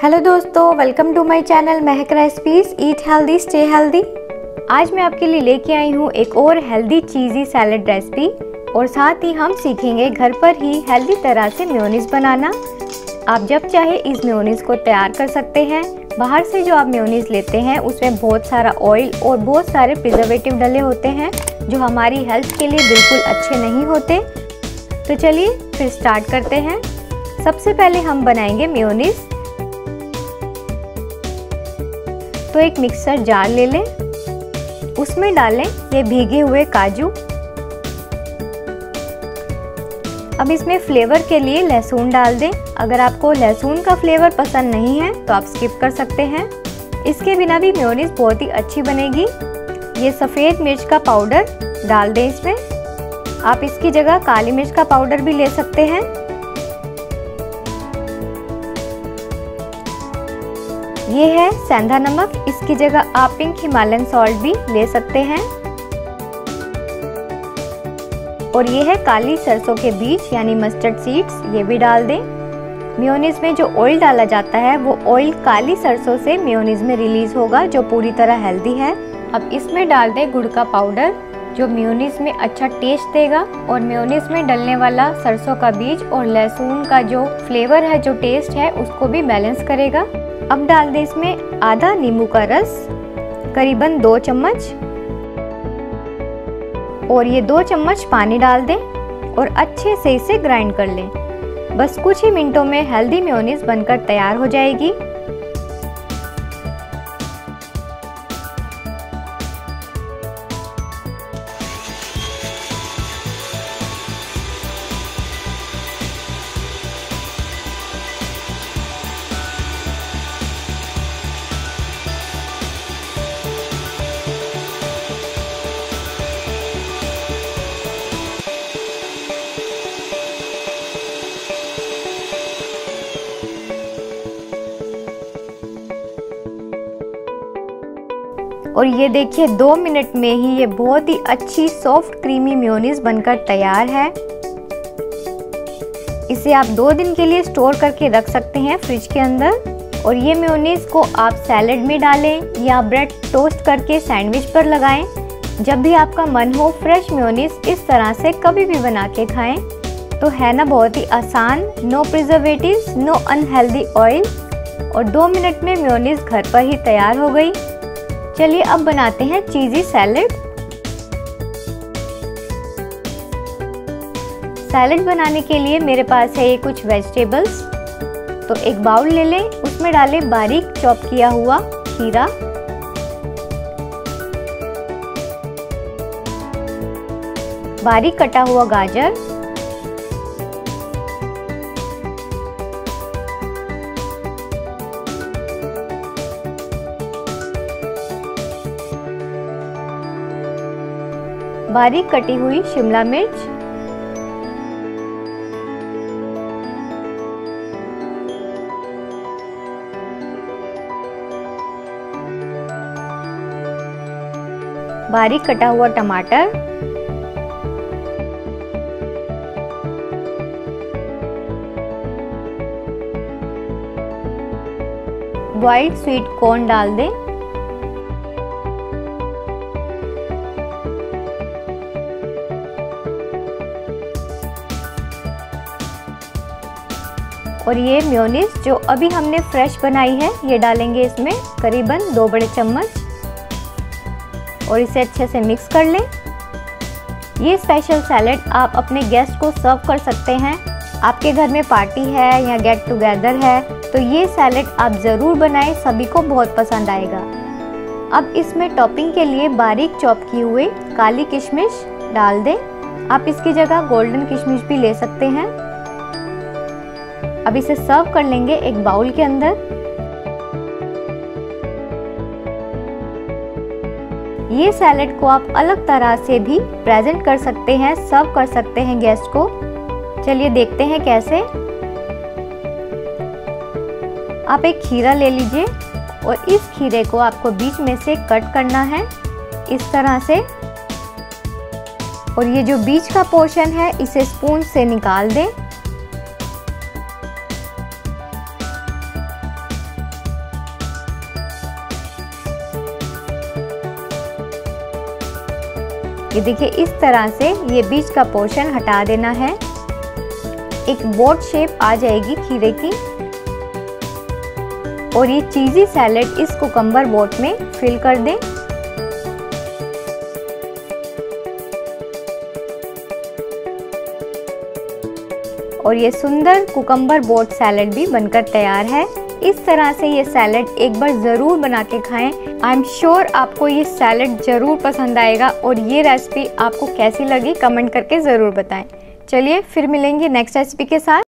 Hello दोस्तों welcome to my channel Mehak recipes eat healthy stay healthy आज मैं आपके लिए लेके आई हूँ एक और हेल्दी चीज़ी सैलड रेसिपी और साथ ही हम सीखेंगे घर पर ही हेल्दी तरह से म्योनीस बनाना। आप जब चाहे इस म्योनीस को तैयार कर सकते हैं। बाहर से जो आप म्योनीस लेते हैं, उसमें बहुत सारा ऑयल और बहुत सारे प्रिजर्वेटिव डले होते हैं, जो हमारी हेल्थ के लिए बिल्कुल अच्छे नहीं होते। तो चलिए फिर स्टार्ट करते हैं। सबसे पहले हम बनाएँगे म्योनीस तो एक मिक्सर जार ले लें। उसमें डालें ये भीगे हुए काजू। अब इसमें फ्लेवर के लिए लहसुन डाल दें। अगर आपको लहसुन का फ्लेवर पसंद नहीं है तो आप स्किप कर सकते हैं। इसके बिना भी म्योनीस बहुत ही अच्छी बनेगी। ये सफ़ेद मिर्च का पाउडर डाल दें इसमें। आप इसकी जगह काली मिर्च का पाउडर भी ले सकते हैं। ये है सेंधा नमक। इसकी जगह आप पिंक हिमालयन सॉल्ट भी ले सकते हैं। और ये है काली सरसों के बीज, यानी मस्टर्ड सीड्स ये भी डाल दें। म्योनीज में जो ऑयल डाला जाता है, वो ऑयल काली सरसों से म्योनीज में रिलीज़ होगा, जो पूरी तरह हेल्दी है। अब इसमें डाल दें गुड़ का पाउडर जो म्योनीस में अच्छा टेस्ट देगा। और म्योनीस में डलने वाला सरसों का बीज और लहसुन का जो फ्लेवर है, जो टेस्ट है, उसको भी बैलेंस करेगा। अब डाल दें इसमें आधा नींबू का रस, करीबन दो चम्मच। और ये दो चम्मच पानी डाल दें और अच्छे से इसे ग्राइंड कर लें। बस कुछ ही मिनटों में हेल्दी म्योनीस बनकर तैयार हो जाएगी। और ये देखिए, दो मिनट में ही ये बहुत ही अच्छी सॉफ्ट क्रीमी म्योनीस बनकर तैयार है। इसे आप दो दिन के लिए स्टोर करके रख सकते हैं फ्रिज के अंदर। और ये म्योनीस को आप सैलड में डालें या ब्रेड टोस्ट करके सैंडविच पर लगाएँ। जब भी आपका मन हो फ्रेश म्योनीस इस तरह से कभी भी बना के खाएँ। तो है ना, बहुत ही आसान no preservative no unhealthy oil और दो मिनट में म्योनीस घर पर ही तैयार हो गई। चलिए अब बनाते हैं चीज़ी सैलड। सैलड बनाने के लिए मेरे पास है ये कुछ वेजिटेबल्स। तो एक बाउल ले लें, उसमें डालें बारीक चॉप किया हुआ खीरा। बारीक कटा हुआ गाजर। बारीक कटी हुई शिमला मिर्च। बारीक कटा हुआ टमाटर। वाइट स्वीट कॉर्न डाल दें। और ये म्योनीस जो अभी हमने फ्रेश बनाई है, ये डालेंगे इसमें करीबन दो बड़े चम्मच। और इसे अच्छे से मिक्स कर लें। ये स्पेशल सैलड आप अपने गेस्ट को सर्व कर सकते हैं। आपके घर में पार्टी है या गेट टुगेदर है तो ये सैलड आप ज़रूर बनाएँ, सभी को बहुत पसंद आएगा। अब इसमें टॉपिंग के लिए बारीक चॉप की हुई काली किशमिश डाल दें। आप इसकी जगह गोल्डन किशमिश भी ले सकते हैं। अब इसे सर्व कर लेंगे एक बाउल के अंदर। ये सैलेड को आप अलग तरह से भी प्रेजेंट कर सकते हैं सर्व कर सकते हैं गेस्ट को। चलिए देखते हैं कैसे। आप एक खीरा ले लीजिए और इस खीरे को आपको बीच में से कट करना है, इस तरह से। और ये जो बीच का पोर्शन है, इसे स्पून से निकाल दें। ये देखिए इस तरह से ये बीच का पोर्शन हटा देना है। एक बोट शेप आ जाएगी खीरे की। और ये चीज़ी सैलेड इस कुकम्बर बोट में फिल कर दें। और ये सुंदर कुकम्बर बोट सैलड भी बनकर तैयार है। इस तरह से ये सैलड एक बार ज़रूर बना के खाएँ। आई एम श्योर आपको ये सैलड ज़रूर पसंद आएगा और ये रेसिपी आपको कैसी लगी कमेंट करके ज़रूर बताएँ। चलिए, फिर मिलेंगे नेक्स्ट रेसिपी के साथ।